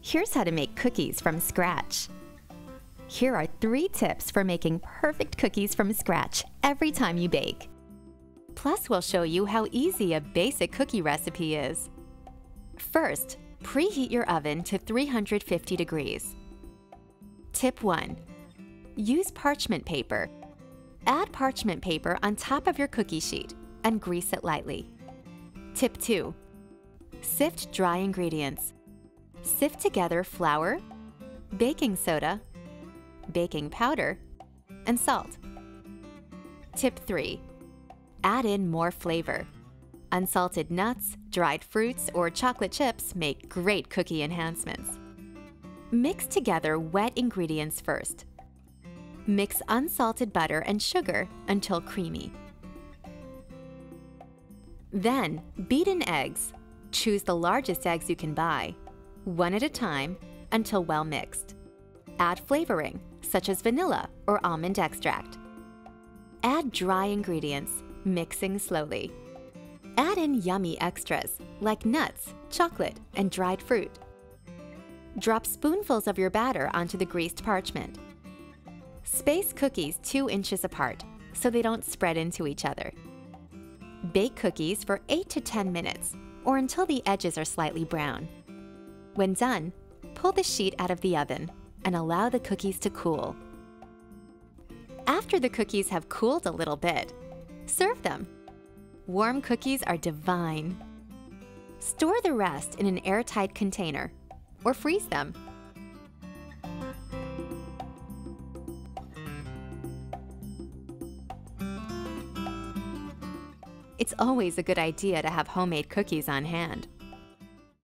Here's how to make cookies from scratch. Here are three tips for making perfect cookies from scratch every time you bake. Plus, we'll show you how easy a basic cookie recipe is. First, preheat your oven to 350 degrees. Tip 1. Use parchment paper. Add parchment paper on top of your cookie sheet and grease it lightly. Tip 2. Sift dry ingredients. Sift together flour, baking soda, baking powder, and salt. Tip 3. Add in more flavor. Unsalted nuts, dried fruits, or chocolate chips make great cookie enhancements. Mix together wet ingredients first. Mix unsalted butter and sugar until creamy. Then, beat in eggs. Choose the largest eggs you can buy, one at a time, until well mixed. Add flavoring, such as vanilla or almond extract. Add dry ingredients, mixing slowly. Add in yummy extras, like nuts, chocolate, and dried fruit. Drop spoonfuls of your batter onto the greased parchment. Space cookies 2 inches apart so they don't spread into each other. Bake cookies for 8 to 10 minutes or until the edges are slightly brown. When done, pull the sheet out of the oven and allow the cookies to cool. After the cookies have cooled a little bit, serve them. Warm cookies are divine. Store the rest in an airtight container or freeze them. It's always a good idea to have homemade cookies on hand.